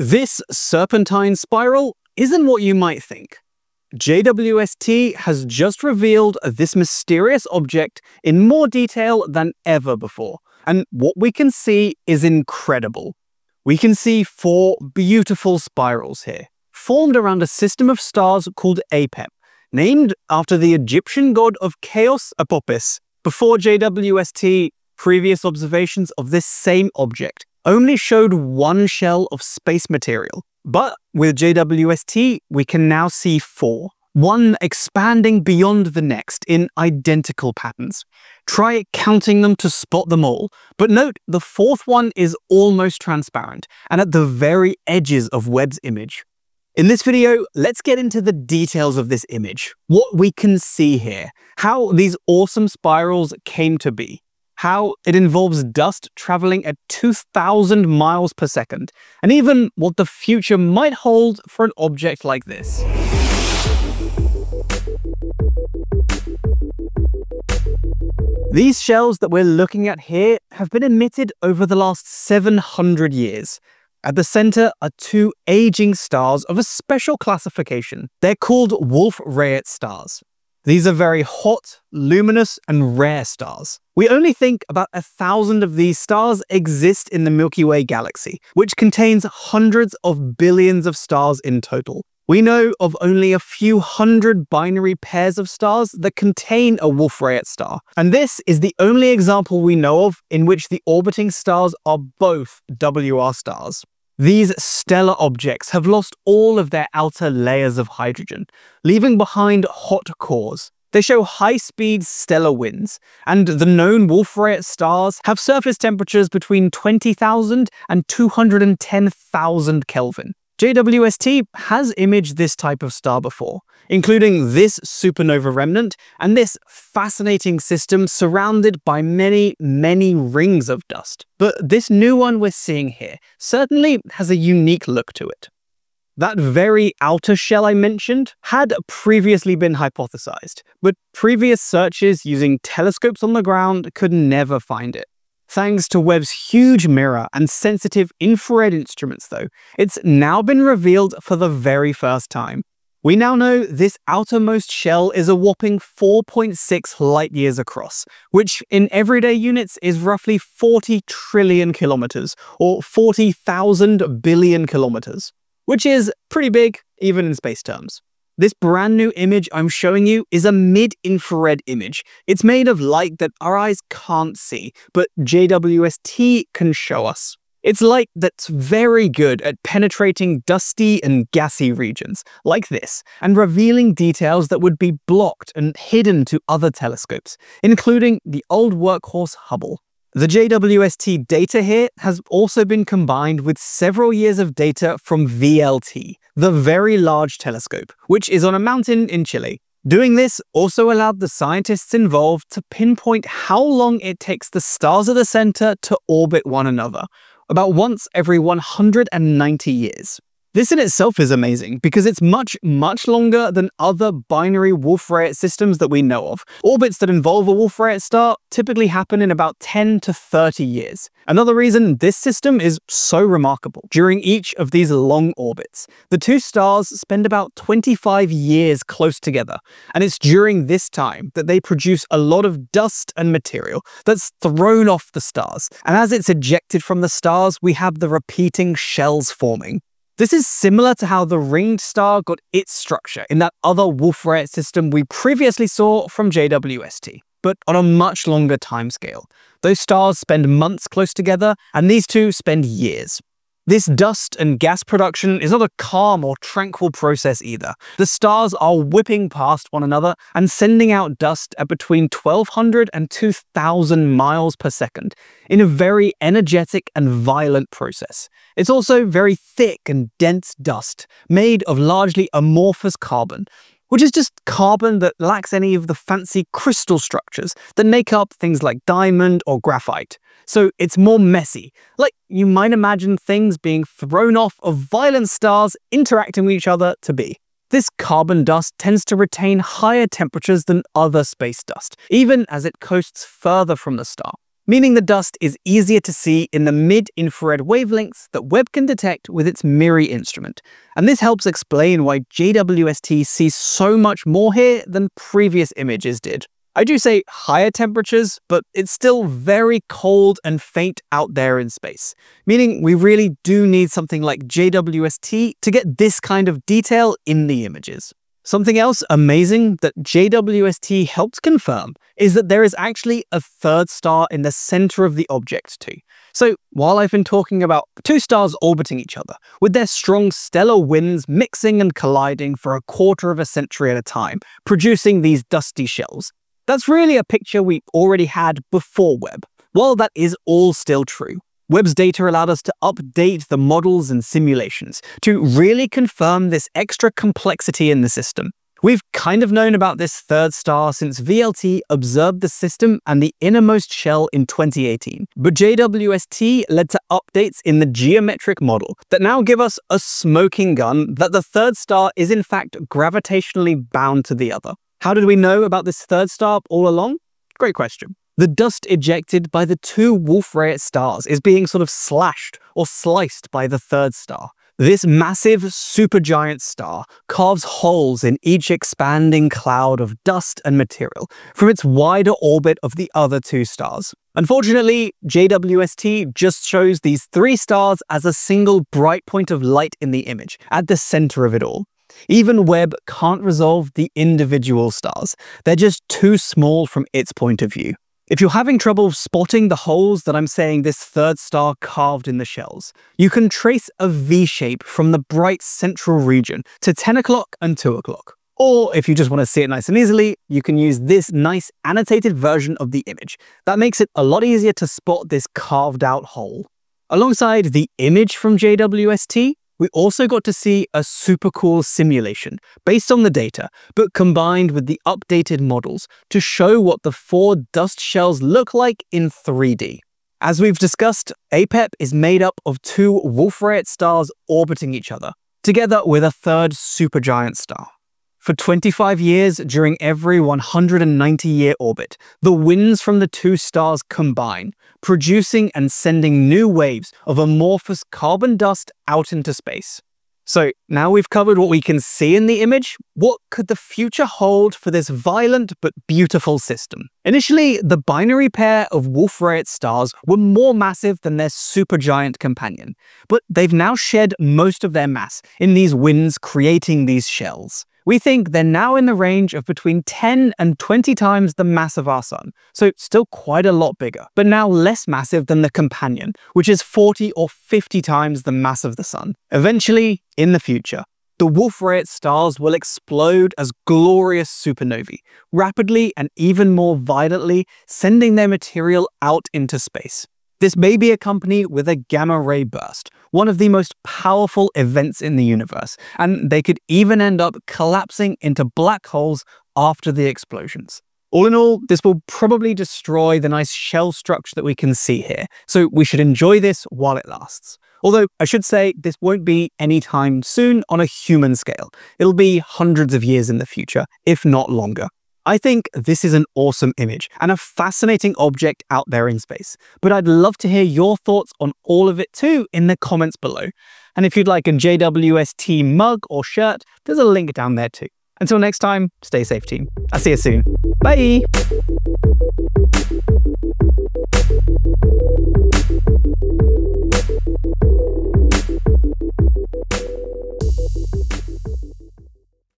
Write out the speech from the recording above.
This serpentine spiral isn't what you might think. JWST has just revealed this mysterious object in more detail than ever before, and what we can see is incredible. We can see four beautiful spirals here, formed around a system of stars called Apep, named after the Egyptian god of chaos Apophis. Before JWST, previous observations of this same object only showed one shell of space material. But with JWST, we can now see four, one expanding beyond the next in identical patterns. Try counting them to spot them all, but note the fourth one is almost transparent and at the very edges of Webb's image. In this video, let's get into the details of this image, what we can see here, how these awesome spirals came to be, how it involves dust traveling at 2,000 miles per second, and even what the future might hold for an object like this. These shells that we're looking at here have been emitted over the last 700 years. At the center are two aging stars of a special classification. They're called Wolf-Rayet stars, these are very hot, luminous, and rare stars. We only think about a thousand of these stars exist in the Milky Way galaxy, which contains hundreds of billions of stars in total. We know of only a few hundred binary pairs of stars that contain a Wolf-Rayet star, and this is the only example we know of in which the orbiting stars are both WR stars. These stellar objects have lost all of their outer layers of hydrogen, leaving behind hot cores. They show high-speed stellar winds, and the known Wolf-Rayet stars have surface temperatures between 20,000 and 210,000 Kelvin. JWST has imaged this type of star before, including this supernova remnant and this fascinating system surrounded by many, many rings of dust. But this new one we're seeing here certainly has a unique look to it. That very outer shell I mentioned had previously been hypothesized, but previous searches using telescopes on the ground could never find it. Thanks to Webb's huge mirror and sensitive infrared instruments though, it's now been revealed for the very first time. We now know this outermost shell is a whopping 4.6 light years across, which in everyday units is roughly 40 trillion kilometers, or 40,000 billion kilometers, which is pretty big even in space terms. This brand new image I'm showing you is a mid-infrared image. It's made of light that our eyes can't see, but JWST can show us. It's light that's very good at penetrating dusty and gassy regions, like this, and revealing details that would be blocked and hidden to other telescopes, including the old workhorse Hubble. The JWST data here has also been combined with several years of data from VLT, the Very Large Telescope, which is on a mountain in Chile. Doing this also allowed the scientists involved to pinpoint how long it takes the stars of the center to orbit one another, about once every 190 years. This in itself is amazing because it's much, much longer than other binary Wolf-Rayet systems that we know of. Orbits that involve a Wolf-Rayet star typically happen in about 10 to 30 years. Another reason this system is so remarkable, during each of these long orbits, the two stars spend about 25 years close together, and it's during this time that they produce a lot of dust and material that's thrown off the stars, and as it's ejected from the stars, we have the repeating shells forming. This is similar to how the ringed star got its structure in that other Wolf-Rayet system we previously saw from JWST, but on a much longer timescale. Those stars spend months close together, and these two spend years. This dust and gas production is not a calm or tranquil process either. The stars are whipping past one another and sending out dust at between 1200 and 2000 miles per second in a very energetic and violent process. It's also very thick and dense dust made of largely amorphous carbon, which is just carbon that lacks any of the fancy crystal structures that make up things like diamond or graphite. So it's more messy, like you might imagine things being thrown off of violent stars interacting with each other to be. This carbon dust tends to retain higher temperatures than other space dust, even as it coasts further from the star, meaning the dust is easier to see in the mid-infrared wavelengths that Webb can detect with its MIRI instrument. And this helps explain why JWST sees so much more here than previous images did. I do say higher temperatures, but it's still very cold and faint out there in space, meaning we really do need something like JWST to get this kind of detail in the images. Something else amazing that JWST helped confirm is that there is actually a third star in the center of the object too. So while I've been talking about two stars orbiting each other, with their strong stellar winds mixing and colliding for a quarter of a century at a time, producing these dusty shells, that's really a picture we already had before Webb. While that is all still true, Webb's data allowed us to update the models and simulations to really confirm this extra complexity in the system. We've kind of known about this third star since VLT observed the system and the innermost shell in 2018, but JWST led to updates in the geometric model that now give us a smoking gun that the third star is in fact gravitationally bound to the other. How did we know about this third star all along? Great question. The dust ejected by the two Wolf-Rayet stars is being sort of slashed or sliced by the third star. This massive supergiant star carves holes in each expanding cloud of dust and material from its wider orbit of the other two stars. Unfortunately, JWST just shows these three stars as a single bright point of light in the image, at the center of it all. Even Webb can't resolve the individual stars. They're just too small from its point of view. If you're having trouble spotting the holes that I'm saying this third star carved in the shells, you can trace a V-shape from the bright central region to 10 o'clock and 2 o'clock. Or if you just want to see it nice and easily, you can use this nice annotated version of the image. That makes it a lot easier to spot this carved out hole. Alongside the image from JWST, we also got to see a super cool simulation based on the data, but combined with the updated models to show what the four dust shells look like in 3D. As we've discussed, APEP is made up of two Wolf-Rayet stars orbiting each other, together with a third supergiant star. For 25 years, during every 190-year orbit, the winds from the two stars combine, producing and sending new waves of amorphous carbon dust out into space. So now we've covered what we can see in the image, what could the future hold for this violent but beautiful system? Initially, the binary pair of Wolf-Rayet stars were more massive than their supergiant companion, but they've now shed most of their mass in these winds creating these shells. We think they're now in the range of between 10 and 20 times the mass of our Sun, so still quite a lot bigger, but now less massive than the companion, which is 40 or 50 times the mass of the Sun. Eventually, in the future, the Wolf-Rayet stars will explode as glorious supernovae, rapidly and even more violently sending their material out into space. This may be accompanied with a gamma ray burst, one of the most powerful events in the universe, and they could even end up collapsing into black holes after the explosions. All in all, this will probably destroy the nice shell structure that we can see here, so we should enjoy this while it lasts. Although I should say this won't be anytime soon on a human scale. It'll be hundreds of years in the future, if not longer. I think this is an awesome image and a fascinating object out there in space, but I'd love to hear your thoughts on all of it too in the comments below. And if you'd like a JWST mug or shirt, there's a link down there too. Until next time, stay safe team. I'll see you soon. Bye!